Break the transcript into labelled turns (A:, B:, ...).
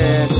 A: que